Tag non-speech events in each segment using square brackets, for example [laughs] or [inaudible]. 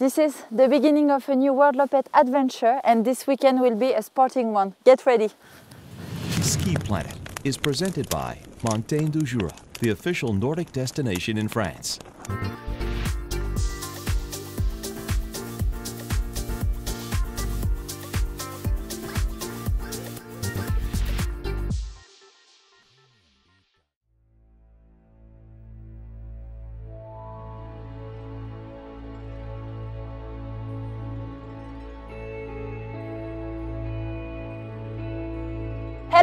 This is the beginning of a new World Loppet adventure and this weekend will be a sporting one. Get ready! Ski Planet is presented by Montagnes du Jura, the official Nordic destination in France.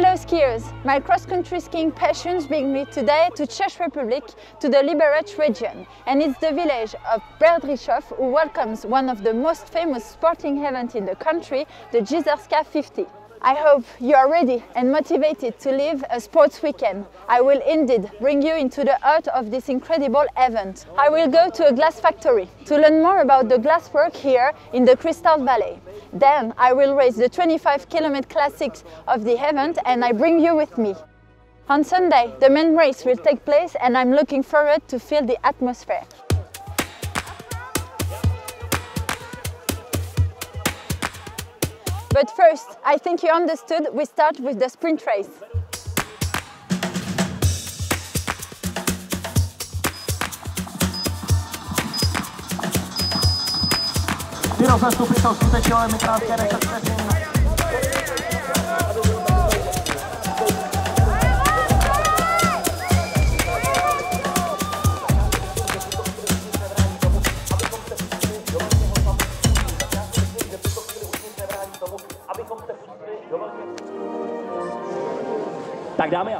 Hello skiers! My cross-country skiing passions bring me today to Czech Republic, to the Liberec region. And it's the village of Bedřichov who welcomes one of the most famous sporting events in the country, the Jizerska 50. I hope you are ready and motivated to live a sports weekend. I will indeed bring you into the heart of this incredible event. I will go to a glass factory to learn more about the glasswork here in the Crystal Valley. Then I will race the 25 km classics of the event and I bring you with me. On Sunday, the main race will take place and I'm looking forward to feel the atmosphere. But first, I think you understood, we start with the sprint race. Skutečně krátké, než se vteřin. Tak dámy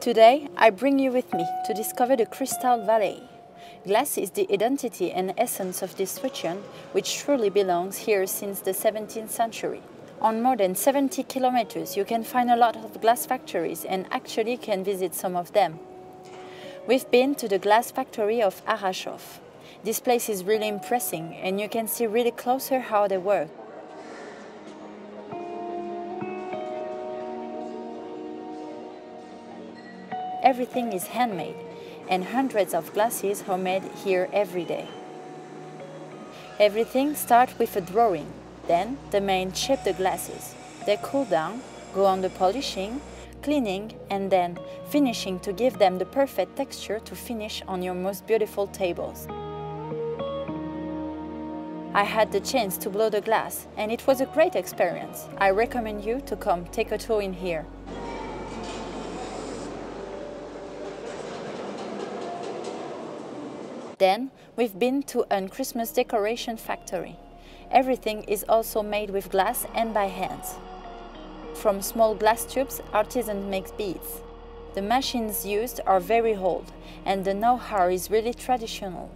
Today, I bring you with me to discover the Crystal Valley. Glass is the identity and essence of this region, which truly belongs here since the 17th century. On more than 70 kilometers, you can find a lot of glass factories and actually can visit some of them. We've been to the glass factory of Harrachov. This place is really impressive and you can see really closer how they work. Everything is handmade and hundreds of glasses are made here every day. Everything starts with a drawing, then the men shape the glasses. They cool down, go on the polishing, cleaning, and then finishing to give them the perfect texture to finish on your most beautiful tables. I had the chance to blow the glass and it was a great experience. I recommend you to come take a tour in here. Then we've been to a Christmas decoration factory. Everything is also made with glass and by hands. From small glass tubes, artisans make beads. The machines used are very old and the know-how is really traditional.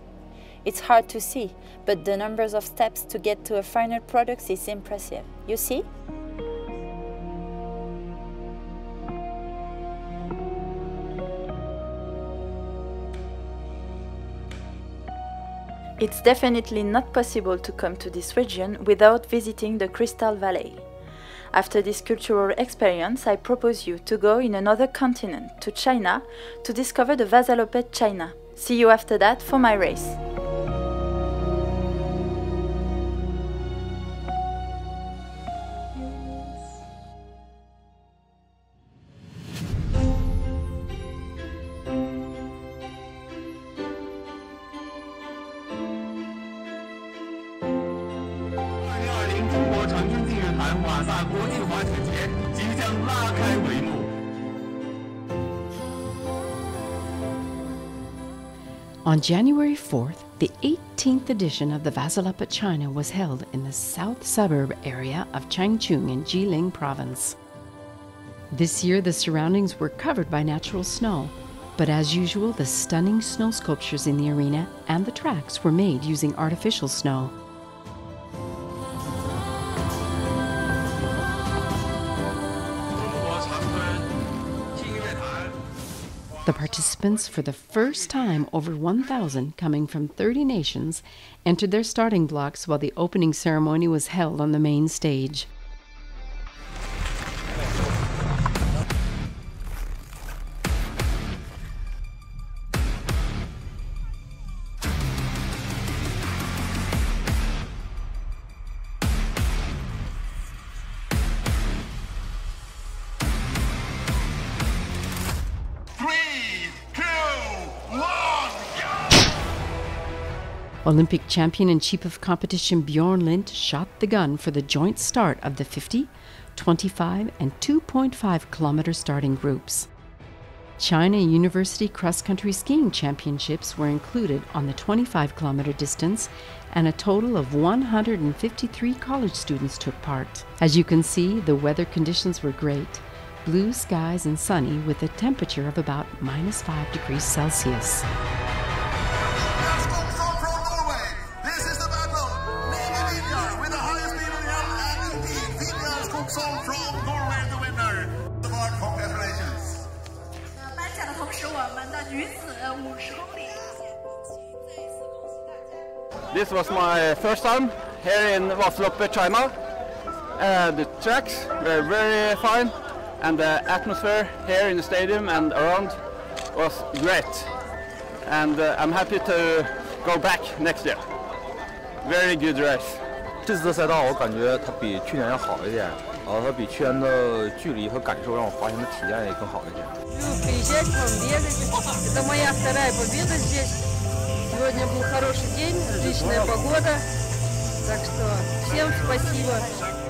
It's hard to see, but the numbers of steps to get to a final product is impressive. You see? It's definitely not possible to come to this region without visiting the Crystal Valley. After this cultural experience, I propose you to go in another continent, to China, to discover the Vasaloppet China. See you after that for my race. On January 4th, the 18th edition of the Vasaloppet China was held in the south suburb area of Changchun in Jilin province. This year, the surroundings were covered by natural snow, but as usual, the stunning snow sculptures in the arena and the tracks were made using artificial snow. The participants, for the first time, over 1,000 coming from 30 nations, entered their starting blocks while the opening ceremony was held on the main stage. Olympic champion and chief of competition Bjorn Lind shot the gun for the joint start of the 50, 25, and 2.5 kilometer starting groups. China University Cross Country Skiing Championships were included on the 25 kilometer distance, and a total of 153 college students took part. As you can see, the weather conditions were great blue skies and sunny with a temperature of about minus 5 degrees Celsius. This was my first time here in Vasaloppet, China. Uh, the tracks were very fine and the atmosphere here in the stadium and around was great. And uh, I'm happy to go back next year. Very good race. 这次的赛道我感觉它比去年要好一点，呃，它比去年的距离和感受让我滑行的体验也更好一点。Приезжать к вам бегать. Это моя вторая победа здесь. Сегодня был хороший день, отличная погода. Так что всем спасибо.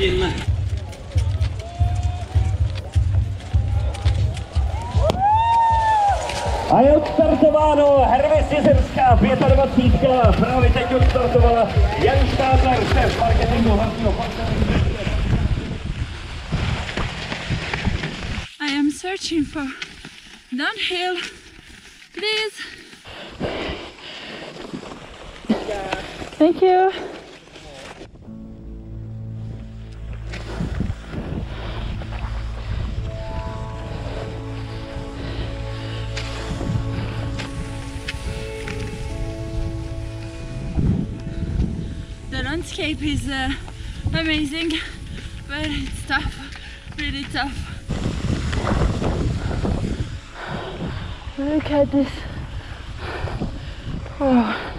A je odstartováno Hervis Jizerská, 25. Právě teď odstartovala Jan Štádler, šéf marketingu hlavního I am searching for downhill. Please. Thank you. Landscape is uh, amazing, but it's tough, really tough. Look at this. Oh,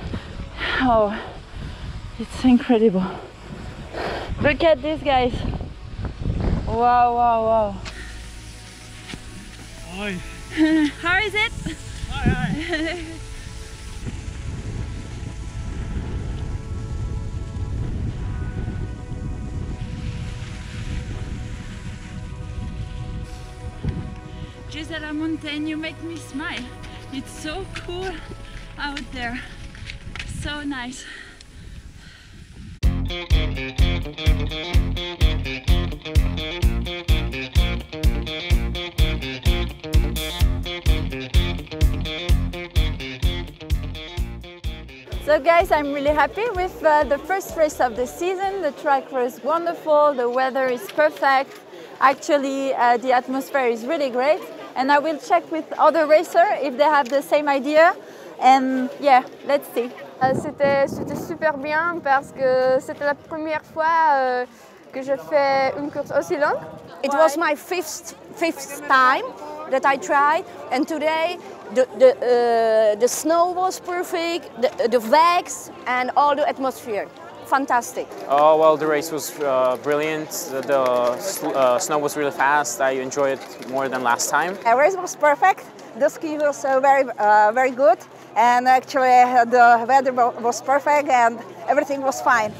oh, it's incredible. Look at this, guys. Wow, wow, wow. [laughs] How is it? [laughs] Gisela Montaigne, you make me smile. It's so cool out there. So nice. So guys, I'm really happy with uh, the first race of the season. The track was wonderful, the weather is perfect. Actually, uh, the atmosphere is really great. And I will check with other racers if they have the same idea. And yeah, let's see. Euh, C'était c'était super bien parce que c'était la première fois euh, que je fais une course aussi longue. It was my fifth fifth time that I tried, and today the the uh, the snow was perfect, the the wags and all the atmosphere, fantastic. Oh well, the race was uh, brilliant. The, the uh, snow was really fast. I enjoyed it more than last time. The race was perfect. The ski was uh, very uh, very good, and actually the weather was perfect, and everything was fine.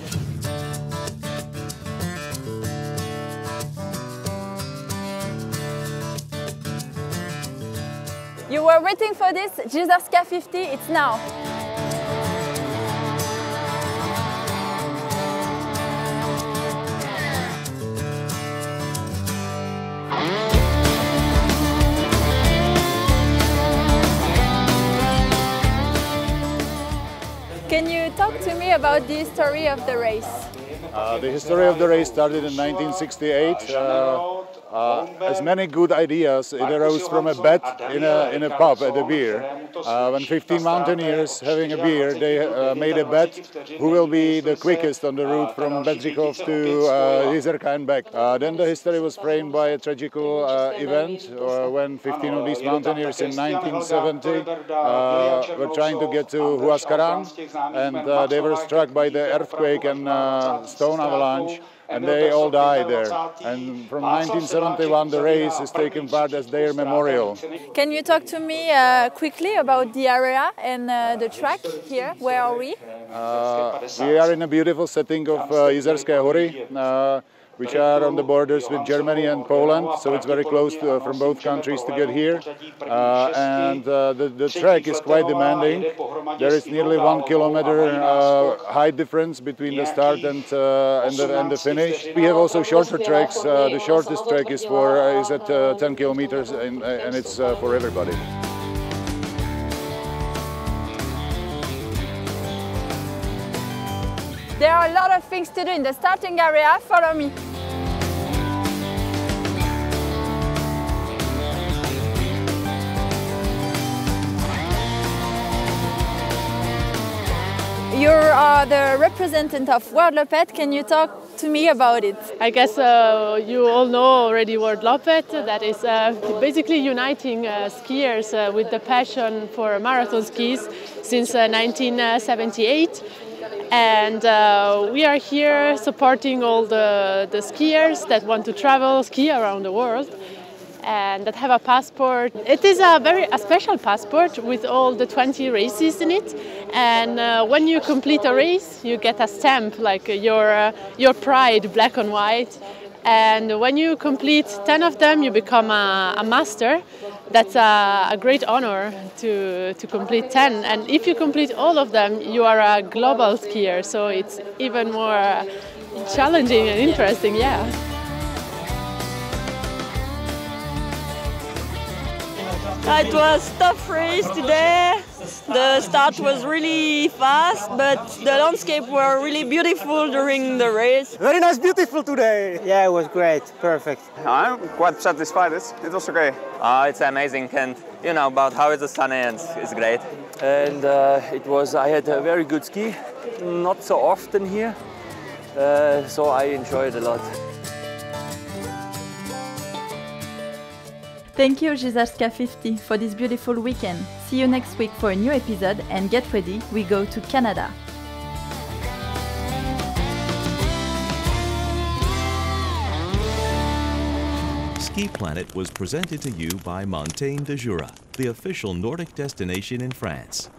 You were waiting for this, Jizerska 50, it's now. About the history of the race? Uh, the history of the race started in 1968. Uh, uh, as many good ideas, it arose from a bet in a, in a pub at a beer. Uh, when 15 mountaineers having a beer, they uh, made a bet who will be the quickest on the route from Bedřichov to uh, Jizerka and back. Uh, then the history was framed by a tragical uh, event uh, when 15 of these mountaineers in 1970 were trying to get to Huascaran and they were struck by the earthquake and stone avalanche and they all died there. And from 1971, the race is taken part as their memorial. Can you talk to me uh, quickly about the area and uh, the track here? Where are we? Uh, we are in a beautiful setting of uh, Jizerské hory. Which are on the borders with Germany and Poland, so it's very close to, uh, from both countries to get here. Uh, and uh, the, the track is quite demanding. There is nearly one kilometer uh, height difference between the start and, uh, and, the, and the finish. We have also shorter tracks. Uh, the shortest track is, for, is at 10 kilometers and, and it's for everybody. There are a lot of things to do in the starting area. Follow me. You are the representative of World Loppet. Can you talk to me about it? I guess uh, you all know already World Loppet. That is uh, basically uniting uh, skiers uh, with the passion for marathon skis since 1978. Uh, and we are here supporting all the, the skiers that want to travel, ski around the world and that have a passport. It is a very a special passport with all the 20 races in it. And uh, when you complete a race, you get a stamp like your uh, your pride, black and white. And when you complete 10 of them, you become a, a master. That's a, a, great honor to, to complete 10. And if you complete all of them, you are a global skier. So it's even more challenging and interesting, yeah. It was tough race today. The start was really fast, but the landscape were really beautiful during the race. Very nice, beautiful today. Yeah, it was great, perfect. I'm quite satisfied. It's, it was okay. Uh, it's amazing, and you know about how the sun ends. It's great. And uh, it was. I had a very good ski. Not so often here, uh, so I enjoyed a lot. Thank you, Jizerska 50, for this beautiful weekend. See you next week for a new episode and get ready, we go to Canada. Ski Planet was presented to you by Montagnes de Jura, the official Nordic destination in France.